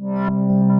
Música